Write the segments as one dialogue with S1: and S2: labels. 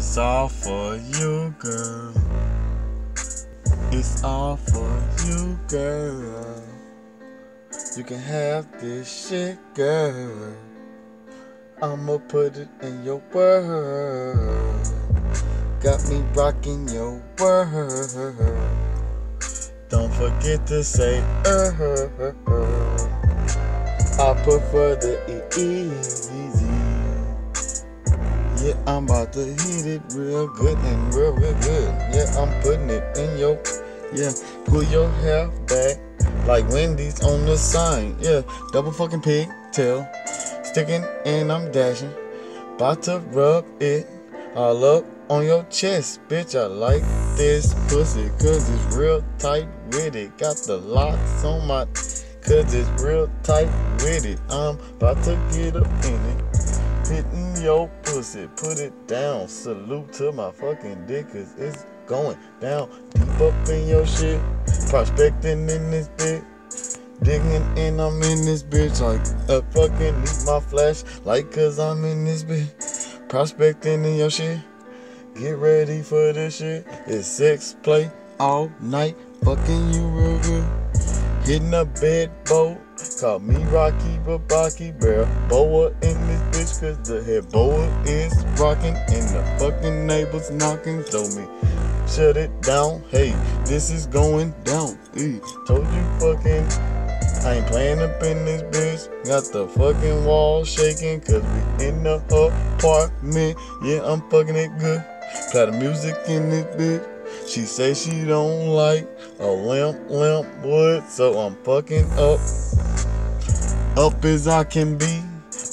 S1: It's all for you, girl. It's all for you, girl. You can have this shit, girl. I'ma put it in your world. Got me rocking your world. Don't forget to say, uh, uh, uh, uh. I prefer the easy. I'm about to hit it real good and real, real good. Yeah, I'm putting it in your, yeah, pull your hair back like Wendy's on the sign. Yeah, double fucking pigtail, sticking and I'm dashing. About to rub it all up on your chest, bitch. I like this pussy cause it's real tight with it. Got the locks on my, cause it's real tight with it. I'm about to get up in it pussy, put it down. Salute to my fucking dick, cause it's going down deep up in your shit. Prospecting in this bitch. Digging and I'm in this bitch like a fucking need my flash like cause I'm in this bitch. Prospecting in your shit. Get ready for this shit. It's sex play all night. Fucking you real good. Hitting a bed boat. Call me Rocky Babaki Bear. Boa in this bitch cause the head boa is rocking and the fucking neighbors knocking. Told me, shut it down. Hey, this is going down. Hey, told you fucking. I ain't playing up in this bitch. Got the fucking wall shaking cause we in the apartment. Yeah, I'm fucking it good. Play the music in this bitch. She say she don't like a limp, limp wood, so I'm fucking up. Up as I can be,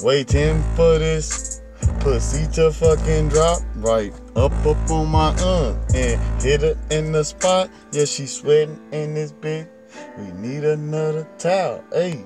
S1: waiting for this pussy to fucking drop right up up on my arm and hit her in the spot. Yeah, she sweating in this bitch. We need another towel. Hey,